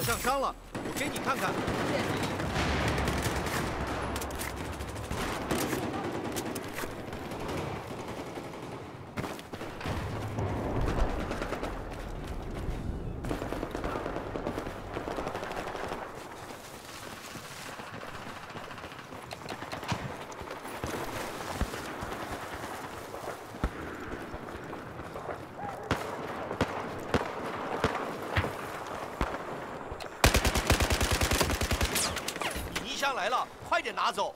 好像伤了我给你看看。来了快点拿走。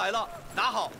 来了，拿好。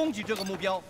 攻击这个目标。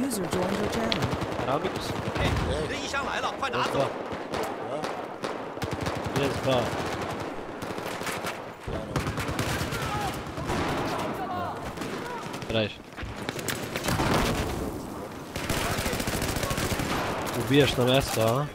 User joined your channel. Habe ich. Okay, der Ishan ist gekommen. 快拿走. Yes, war. Reicht. Probier schnell erst da.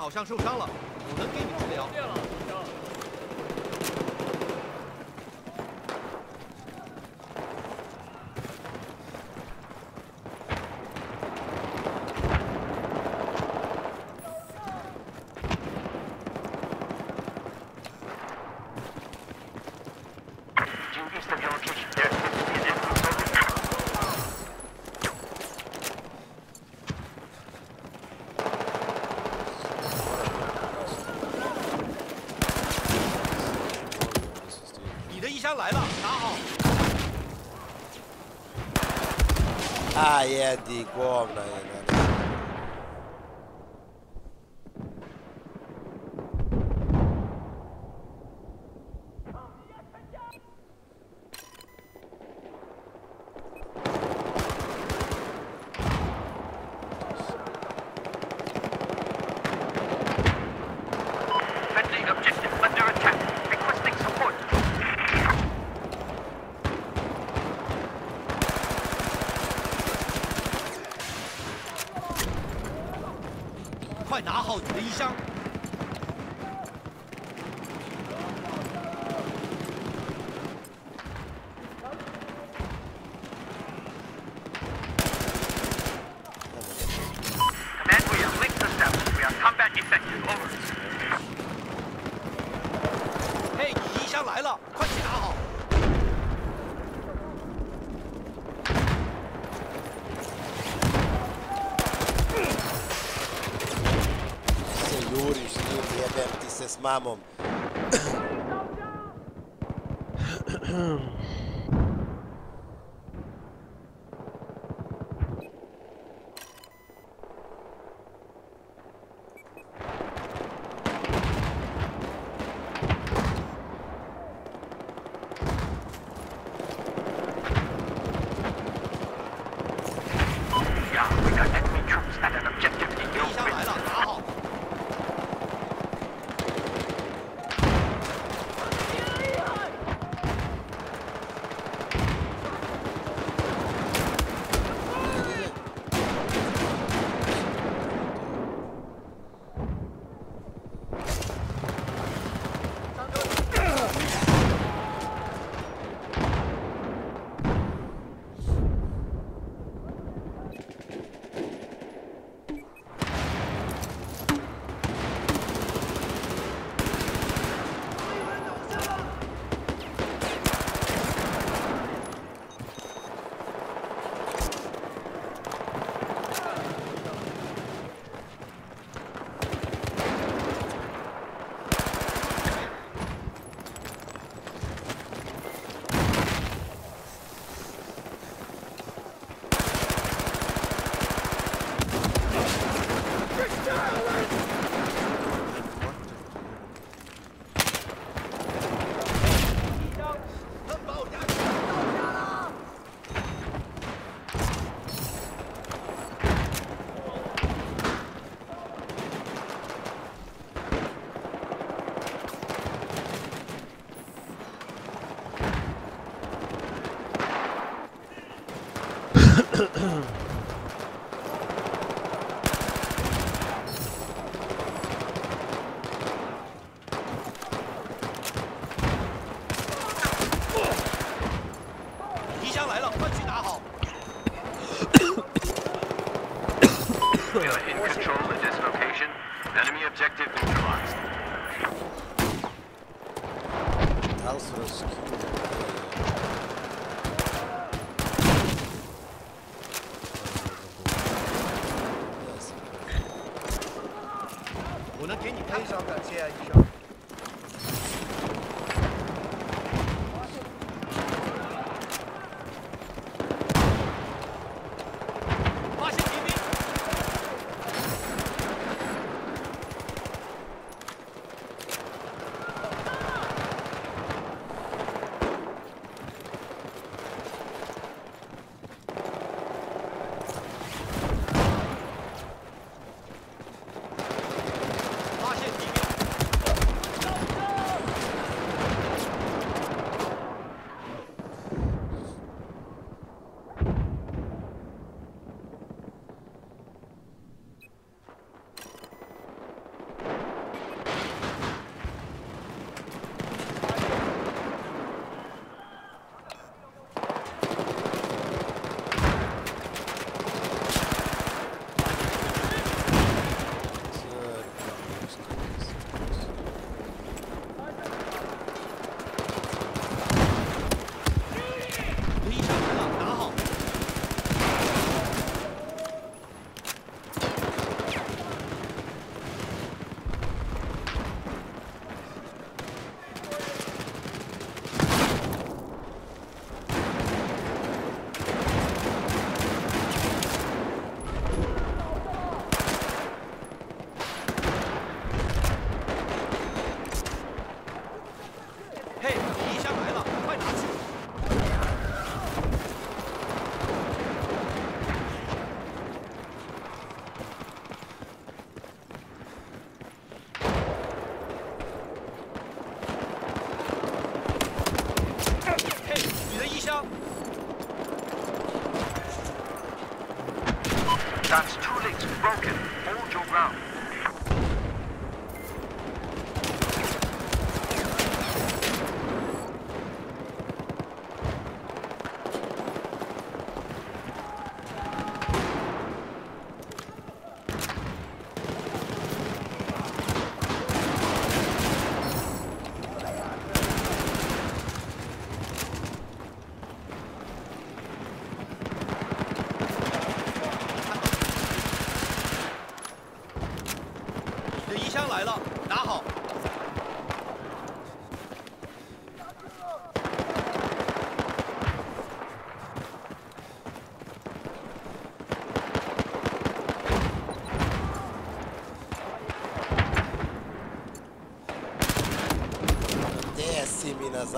好像受伤了。Laed, igual, né? 快拿好你的衣箱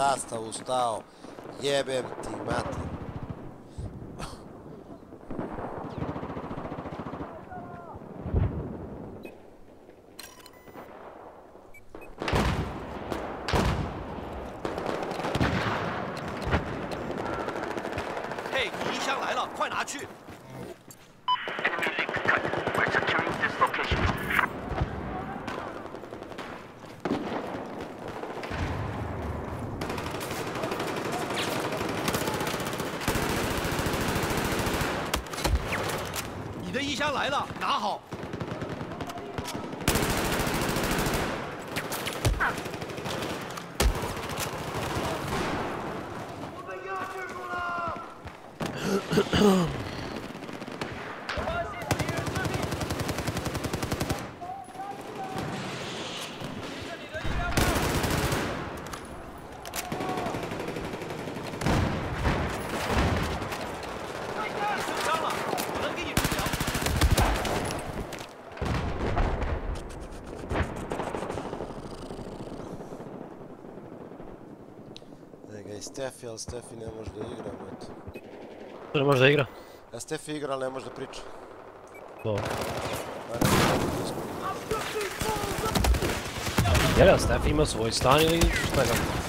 rastavu stao. Jebem Stefi, ali Stefi ne može da igra, brate. Ne može da igra? A Stefi igra, ali ne može da priča. Dobro. Jel' Stefi ima svoj stan ili šta ga?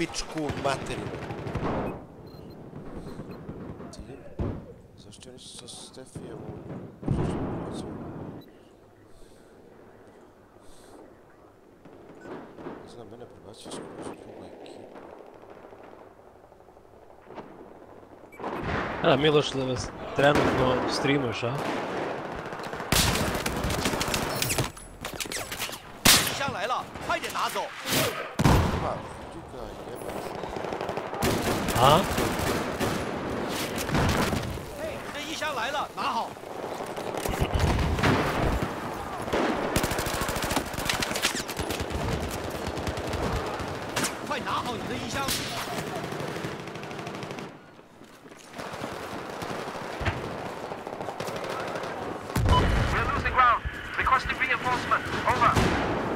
пичко материна. Ти? Защо не си с Стефи е Не знам, мене прибачи скоростно на екип. А, Милош, да ме стрянат, но стримаш, а? A? 这一箱来了，拿好。快拿好你的衣箱！We're losing ground. Requesting reinforcement. Over.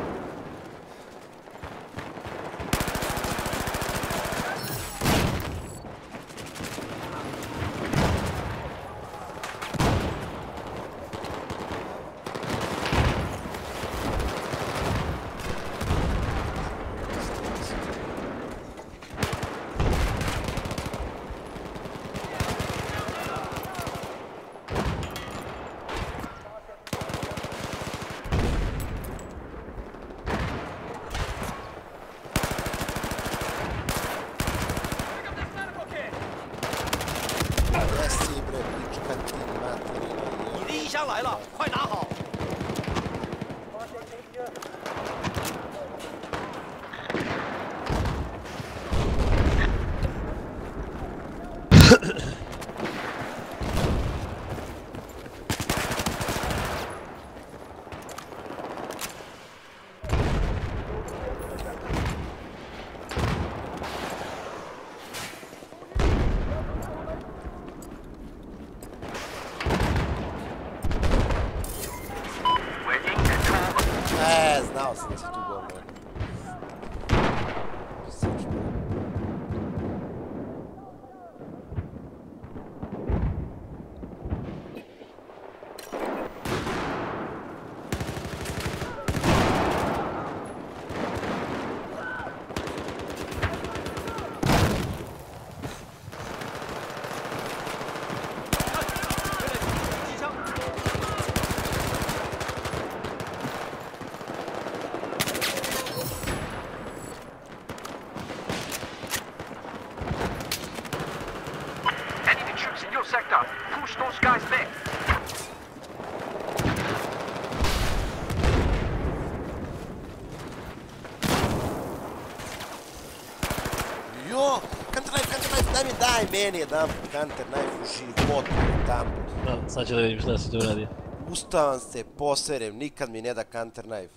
Meni jedan counter knife u životu, tamo. Da, sad ću da vidim šta si tu radio. Ustavam se, poserem, nikad mi ne da counter knife.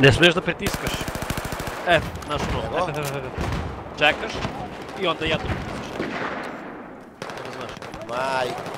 Ne smiješ da pritiskaš. E, ono, Evo. čekaš i onda jedno pritiskaš. Dobro znaš. Majku,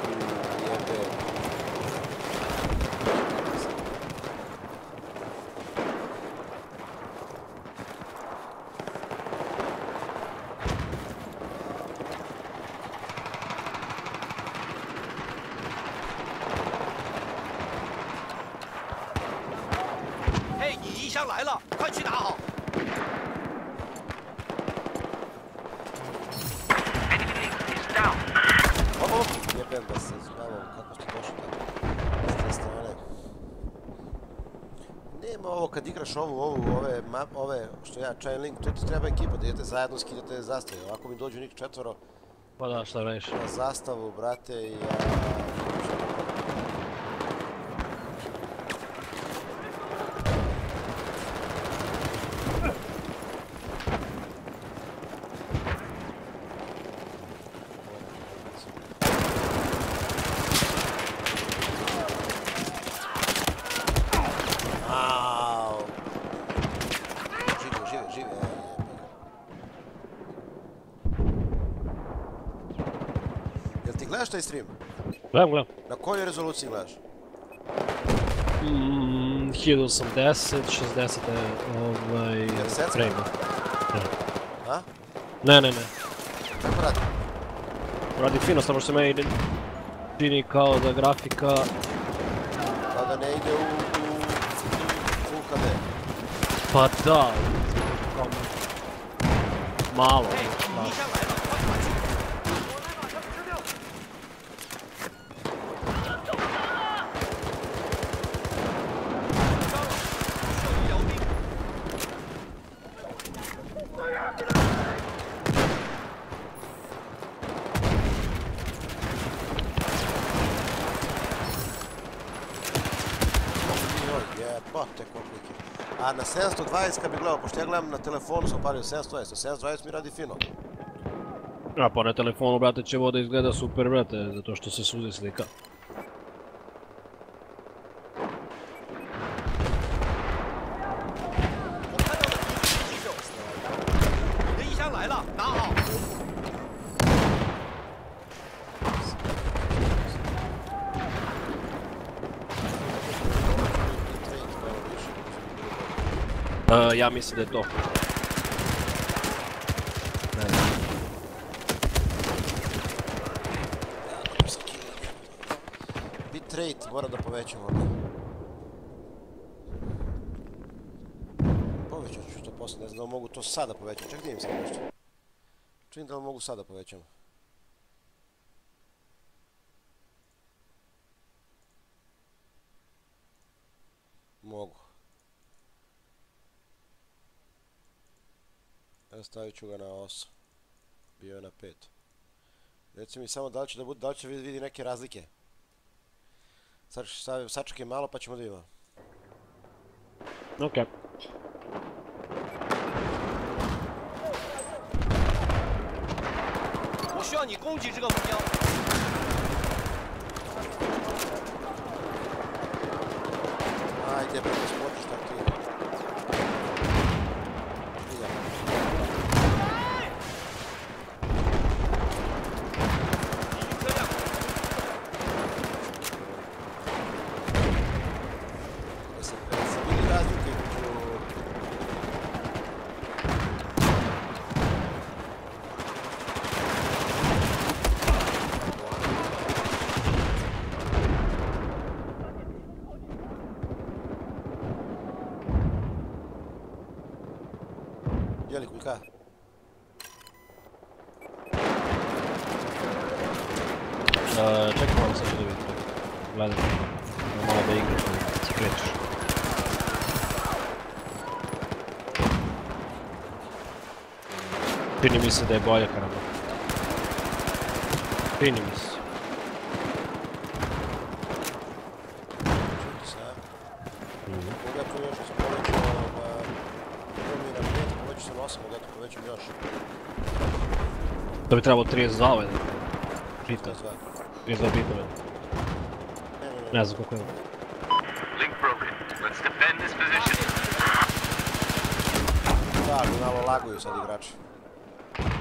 Treba ekipa, da idete zajedno skidate zastave. Ovako mi dođu njih četvoro Pa da, šta radiš? na zastavu, brate, i ja... gledaš taj stream? Gledam, gledam. Na kojoj rezoluciji gledaš? Mm, 1080, 60 je ovaj... Frame. A? Ne, ne, ne. Kako radi? Radi fino, samo što se meni čini kao da grafika ne ide u, u, u UKD. Pa da. kao Malo. 720 kad bi gledao, pošto ja gledam na telefonu sam pario 720, na 720 mi radi fino. A pa na telefonu, brate, će voda izgleda super, brate, zato što se suzi slika. Ja mislim da je to. Ne znam. Bitrate moram da povećam ovdje. Povećat ću to poslije, ne znam da mogu to sada povećam. Ček, vidim sad nešto. Čujem da li mogu sada povećam. Mogu. Evo stavit ću ga na 8. Bio je na 5. Reci mi samo da li će da bude, da li će vidi neke razlike. Sad stavim sačke malo pa ćemo da vidimo. Okej. Okay. Ajde, pa preko skočiš tako ti. Mi se da je bolja karama. Čini mi se. Čuti se, a? Mogu ja tu još da se povećam na... Prvo mi je na 5, povećam se na 8, mogu ja tu povećam još. To bi trebalo 32 ovaj. Bita. Je sve. 32 bitove. Ne, znam koliko je. Link broken. Let's defend this position. Da, malo laguju sad igrači.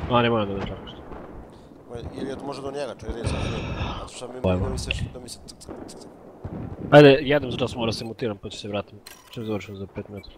A, ne moram da me čakaš. Ili je to možda do njega, čekaj da sam vidim. Zato što mi, Pojma. da mi se, da mi se... Ajde, jedem za čas mora se mutiram pa ću se vratim. Čem završim za 5 minuta.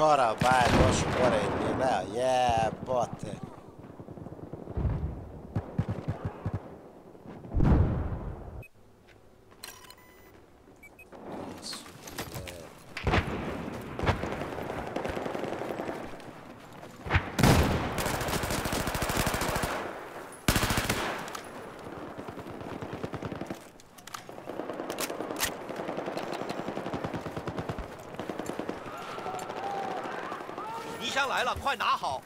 Chora, vai, nós, bora aí. 来了快拿好。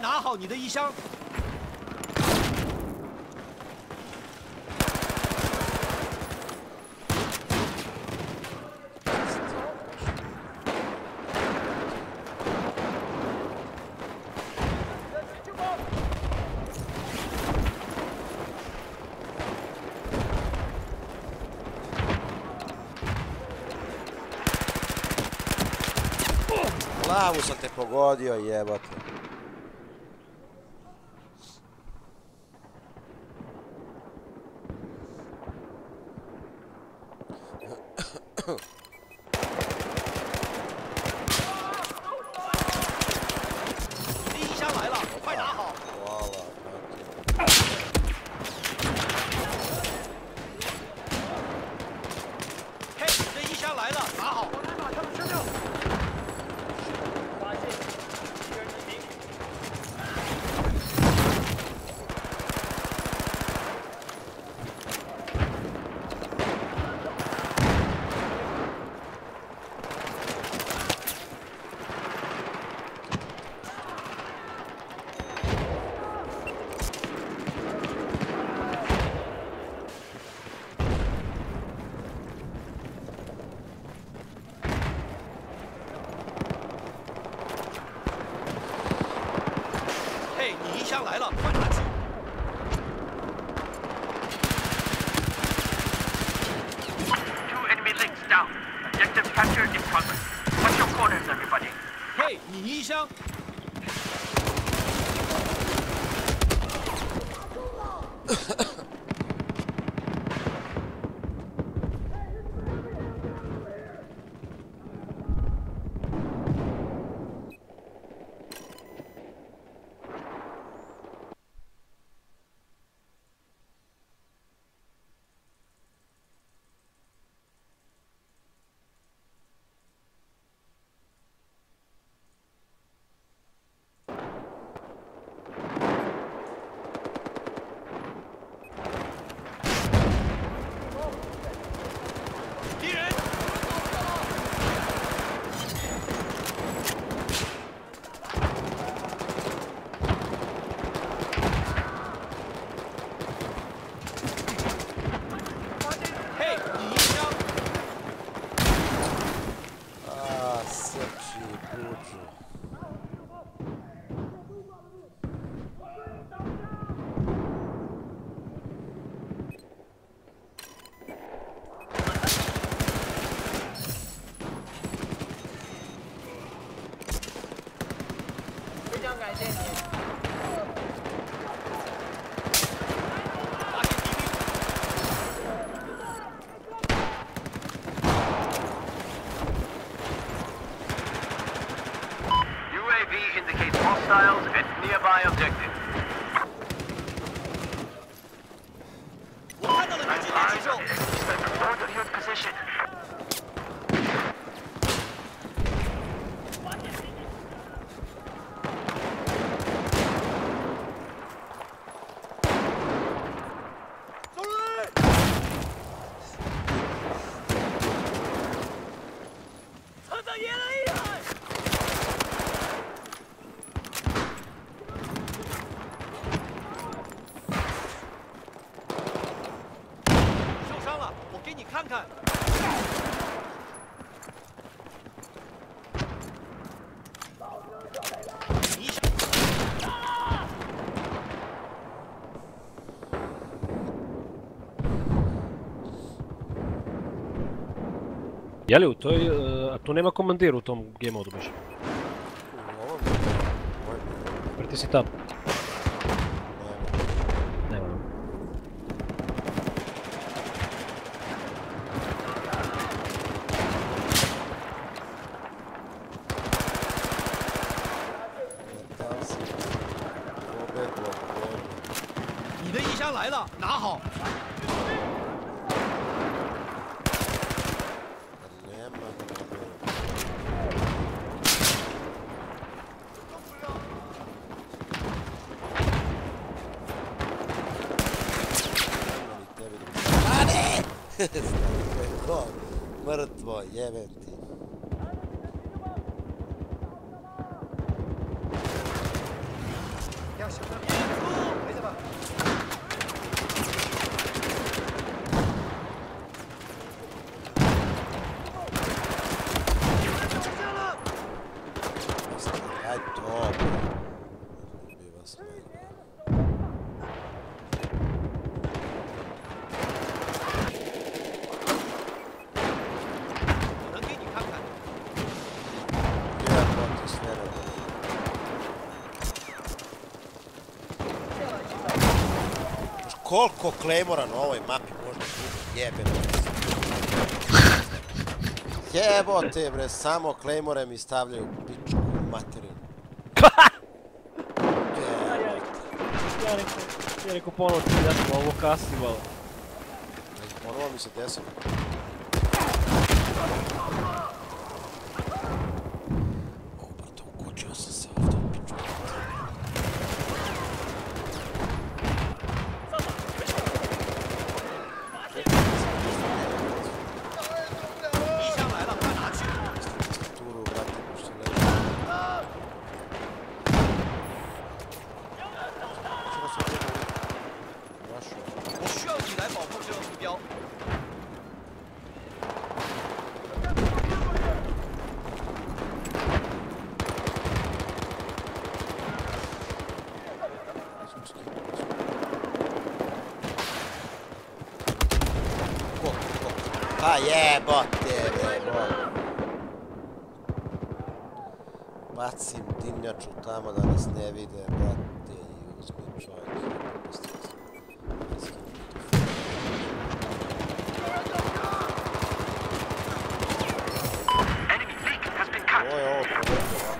拿好你的衣箱。Ah, vous sentez pas godio, yeah, but... 시. Jeli u toj, e, a tu nema komandir u tom game modu više. Vrti si tab. koliko klejmora na ovoj mapi možda kupiti, jebeno. Jebote bre, samo klejmore mi stavljaju pičku materinu. Ja rekao, ja ti ja pa sam ovo kasnivalo. Ponovo mi se desilo. Yeah.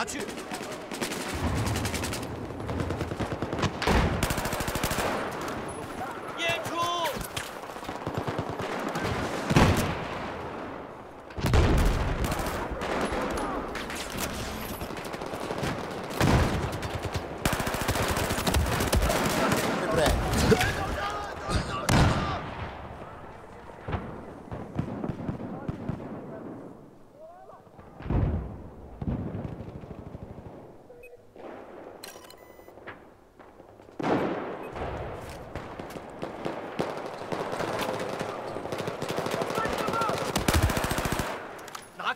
他去。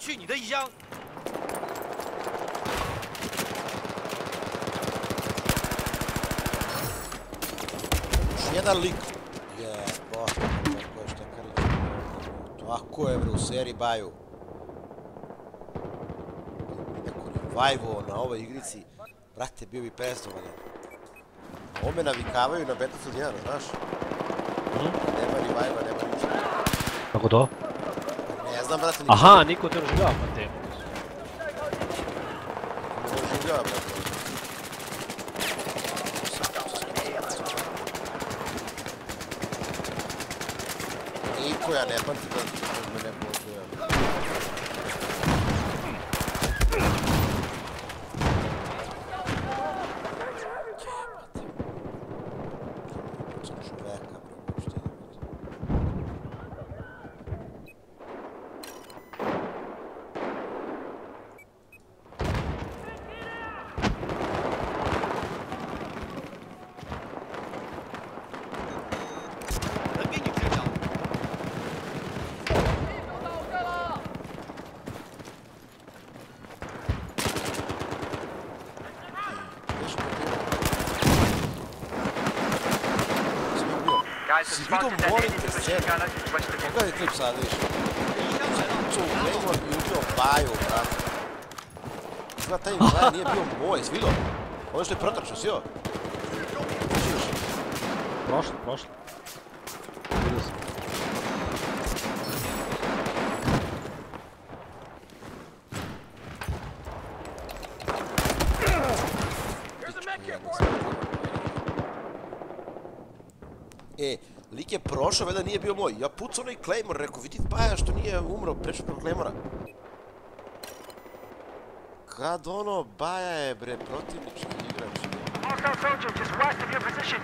去你的异乡。Jedan lik. Je, bože, kako je što krlo. Tako je, bro, u seriji baju. Neko revive-o na ovoj igrici. Brate, bio bi pesdovan. Ovo me navikavaju na Battlefield 1, znaš? Nema revive-a, nema ničega. Kako to? Ne znam, brate, ni Aha, niko te oživljava pa te. ne oživljava, brate. Niko ja ne pamtim da Znači, Vido, molim te sebe. je klip sad više. Suncu, nego je ubio Baju, bravo. Izgleda taj Baja nije bio moj, vidio? Ovo što je protrčao, si? Prošlo, prošlo. Lik je prošao, veda nije bio moj. Ja pucao onaj Claymore, rekao, vidi Baja što nije umro, prešao preko Claymora. Kad ono, Baja je, bre, protivnički igrač. Hostile soldier just west of your position.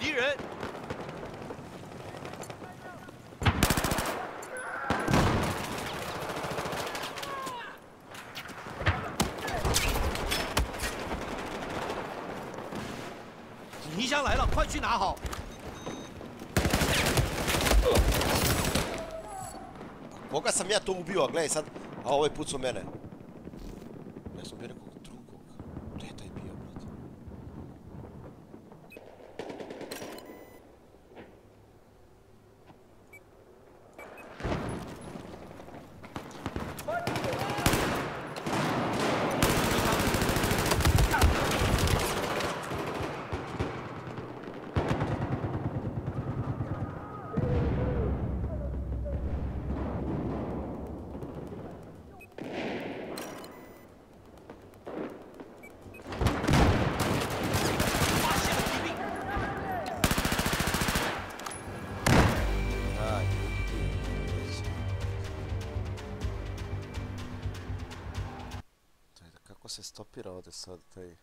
敌人，好！Koga sam ja to ubio, gledaj sad, a ovaj pucao mene. sadece